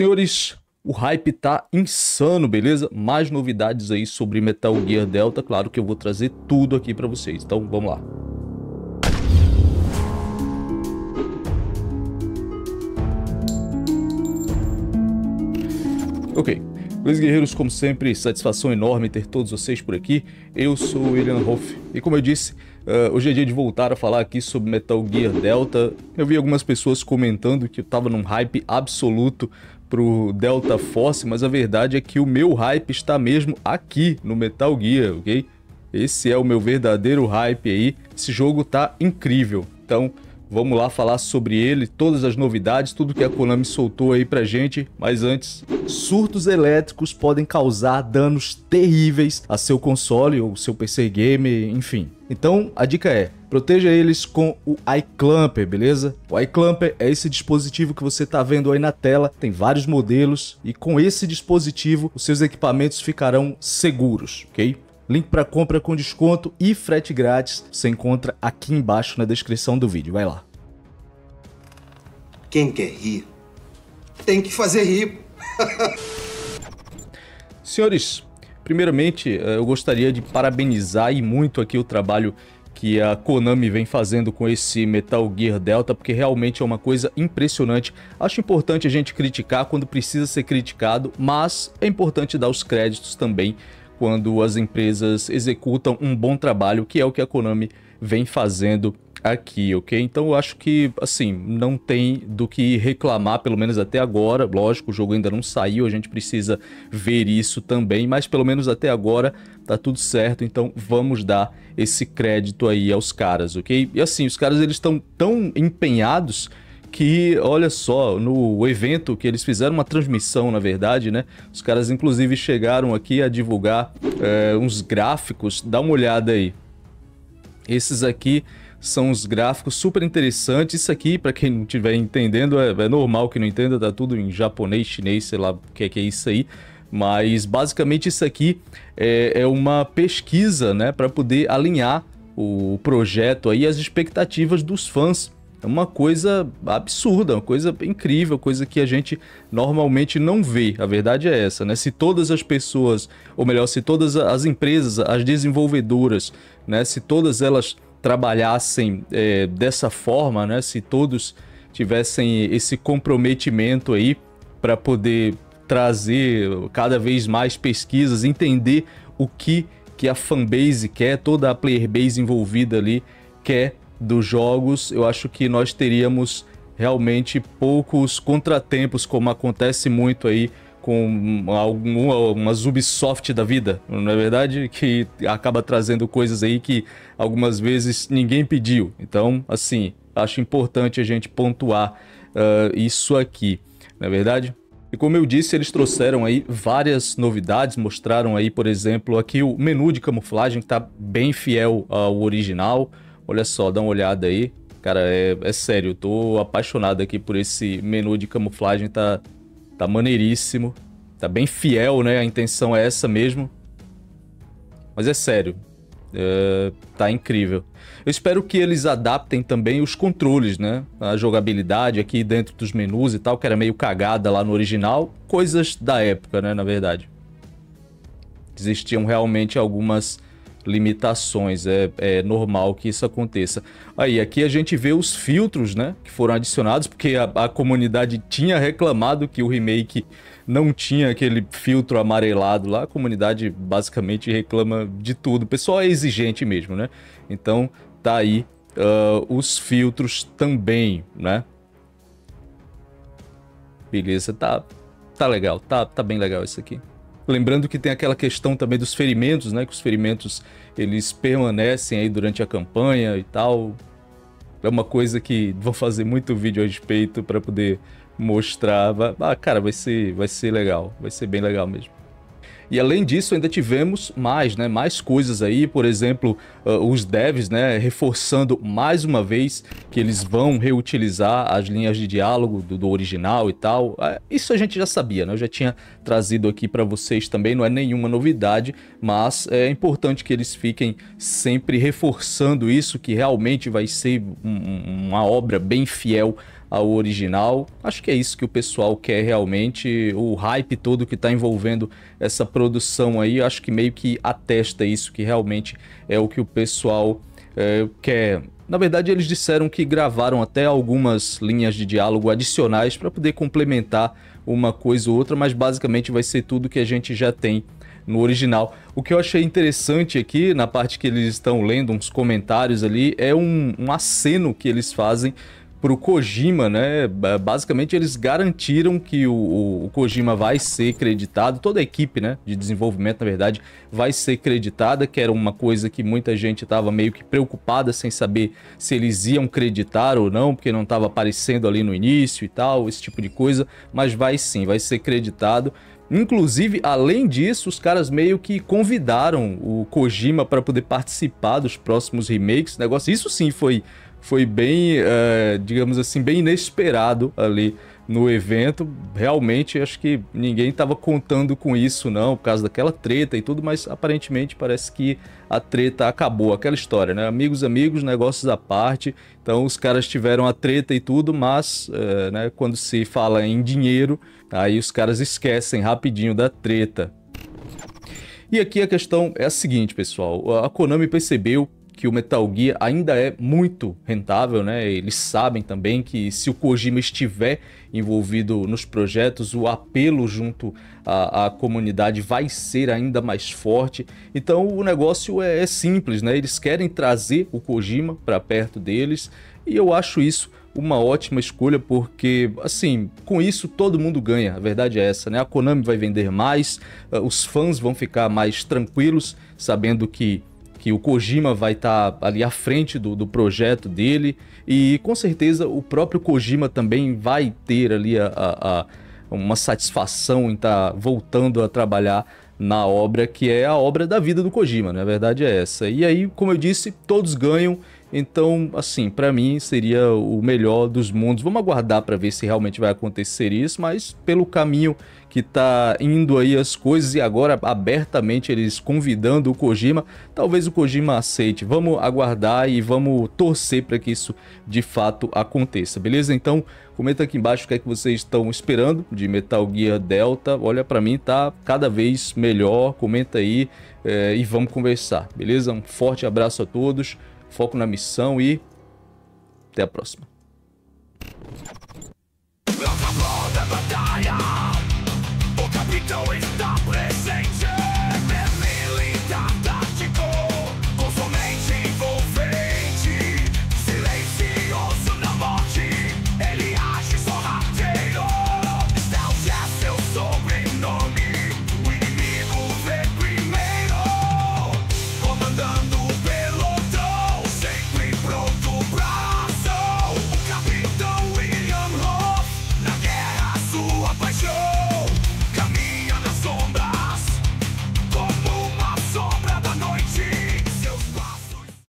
Senhores, o hype tá insano, beleza? Mais novidades aí sobre Metal Gear Delta, claro que eu vou trazer tudo aqui para vocês. Então, vamos lá. Ok, Beleza, guerreiros, como sempre, satisfação enorme ter todos vocês por aqui. Eu sou o William Hoff e como eu disse, uh, hoje é dia de voltar a falar aqui sobre Metal Gear Delta. Eu vi algumas pessoas comentando que eu tava num hype absoluto pro Delta Force, mas a verdade é que o meu hype está mesmo aqui no Metal Gear, ok? Esse é o meu verdadeiro hype aí. Esse jogo tá incrível. Então, Vamos lá falar sobre ele, todas as novidades, tudo que a Konami soltou aí pra gente. Mas antes, surtos elétricos podem causar danos terríveis a seu console ou seu PC game, enfim. Então, a dica é, proteja eles com o iClamper, beleza? O iClamper é esse dispositivo que você está vendo aí na tela, tem vários modelos e com esse dispositivo os seus equipamentos ficarão seguros, ok? Link para compra com desconto e frete grátis você encontra aqui embaixo na descrição do vídeo. Vai lá. Quem quer rir, tem que fazer rir. Senhores, primeiramente eh, eu gostaria de parabenizar e muito aqui o trabalho que a Konami vem fazendo com esse Metal Gear Delta, porque realmente é uma coisa impressionante. Acho importante a gente criticar quando precisa ser criticado, mas é importante dar os créditos também quando as empresas executam um bom trabalho, que é o que a Konami vem fazendo aqui, ok? Então eu acho que, assim, não tem do que reclamar, pelo menos até agora. Lógico, o jogo ainda não saiu, a gente precisa ver isso também, mas pelo menos até agora tá tudo certo, então vamos dar esse crédito aí aos caras, ok? E assim, os caras eles estão tão empenhados que, olha só, no evento que eles fizeram uma transmissão, na verdade, né? Os caras inclusive chegaram aqui a divulgar é, uns gráficos, dá uma olhada aí. Esses aqui são os gráficos super interessantes. Isso aqui, para quem não estiver entendendo, é, é, normal que não entenda, tá tudo em japonês, chinês, sei lá o que é, que é isso aí. Mas basicamente isso aqui é, é uma pesquisa, né, para poder alinhar o projeto aí as expectativas dos fãs é uma coisa absurda, uma coisa incrível, coisa que a gente normalmente não vê. A verdade é essa, né? Se todas as pessoas, ou melhor, se todas as empresas, as desenvolvedoras, né? Se todas elas trabalhassem é, dessa forma, né? Se todos tivessem esse comprometimento aí para poder trazer cada vez mais pesquisas, entender o que que a fanbase quer, toda a player base envolvida ali quer dos jogos, eu acho que nós teríamos realmente poucos contratempos, como acontece muito aí com alguma uma Ubisoft da vida, não é verdade? Que acaba trazendo coisas aí que algumas vezes ninguém pediu. Então, assim, acho importante a gente pontuar uh, isso aqui, não é verdade? E como eu disse, eles trouxeram aí várias novidades, mostraram aí, por exemplo, aqui o menu de camuflagem que está bem fiel ao original, Olha só, dá uma olhada aí. Cara, é, é sério, eu tô apaixonado aqui por esse menu de camuflagem, tá, tá maneiríssimo. Tá bem fiel, né? A intenção é essa mesmo. Mas é sério, é, tá incrível. Eu espero que eles adaptem também os controles, né? A jogabilidade aqui dentro dos menus e tal, que era meio cagada lá no original. Coisas da época, né? Na verdade. Existiam realmente algumas limitações, é, é normal que isso aconteça. Aí, aqui a gente vê os filtros, né, que foram adicionados, porque a, a comunidade tinha reclamado que o remake não tinha aquele filtro amarelado lá, a comunidade basicamente reclama de tudo, o pessoal é exigente mesmo, né? Então, tá aí uh, os filtros também, né? Beleza, tá, tá legal, tá, tá bem legal isso aqui. Lembrando que tem aquela questão também dos ferimentos, né? Que os ferimentos eles permanecem aí durante a campanha e tal. É uma coisa que vou fazer muito vídeo a respeito para poder mostrar. Ah, cara, vai ser, vai ser legal, vai ser bem legal mesmo. E além disso, ainda tivemos mais, né, mais coisas aí, por exemplo, uh, os devs, né, reforçando mais uma vez que eles vão reutilizar as linhas de diálogo do, do original e tal. Uh, isso a gente já sabia, né? Eu já tinha trazido aqui para vocês também, não é nenhuma novidade, mas é importante que eles fiquem sempre reforçando isso, que realmente vai ser um, uma obra bem fiel ao original. Acho que é isso que o pessoal quer realmente, o hype todo que está envolvendo essa produção aí, acho que meio que atesta isso, que realmente é o que o pessoal é, quer. Na verdade, eles disseram que gravaram até algumas linhas de diálogo adicionais para poder complementar uma coisa ou outra, mas basicamente vai ser tudo que a gente já tem no original. O que eu achei interessante aqui, na parte que eles estão lendo uns comentários ali, é um, um aceno que eles fazem pro Kojima, né? Basicamente eles garantiram que o, o, Kojima vai ser creditado, toda a equipe, né, de desenvolvimento, na verdade, vai ser creditada, que era uma coisa que muita gente estava meio que preocupada sem saber se eles iam creditar ou não, porque não estava aparecendo ali no início e tal, esse tipo de coisa, mas vai sim, vai ser creditado. Inclusive, além disso, os caras meio que convidaram o Kojima para poder participar dos próximos remakes. Negócio, isso sim foi foi bem, uh, digamos assim, bem inesperado ali no evento. Realmente, acho que ninguém estava contando com isso, não, por causa daquela treta e tudo, mas aparentemente parece que a treta acabou. Aquela história, né? Amigos, amigos, negócios à parte. Então, os caras tiveram a treta e tudo, mas uh, né, quando se fala em dinheiro, aí os caras esquecem rapidinho da treta. E aqui a questão é a seguinte, pessoal. A Konami percebeu que o Metal Gear ainda é muito rentável, né? Eles sabem também que se o Kojima estiver envolvido nos projetos, o apelo junto à, à comunidade vai ser ainda mais forte. Então o negócio é, é simples, né? Eles querem trazer o Kojima para perto deles e eu acho isso uma ótima escolha porque, assim, com isso todo mundo ganha. A verdade é essa, né? A Konami vai vender mais, uh, os fãs vão ficar mais tranquilos, sabendo que que o Kojima vai estar tá ali à frente do, do projeto dele e com certeza o próprio Kojima também vai ter ali a, a, a uma satisfação em estar tá voltando a trabalhar na obra que é a obra da vida do Kojima, né? Verdade é essa. E aí, como eu disse, todos ganham. Então, assim, para mim seria o melhor dos mundos. Vamos aguardar para ver se realmente vai acontecer isso, mas pelo caminho que tá indo aí as coisas e agora abertamente eles convidando o Kojima, talvez o Kojima aceite. Vamos aguardar e vamos torcer para que isso de fato aconteça, beleza? Então, comenta aqui embaixo o que é que vocês estão esperando de Metal Gear Delta. Olha, para mim tá cada vez melhor. Comenta aí é, e vamos conversar, beleza? Um forte abraço a todos foco na missão e até a próxima. O capitão está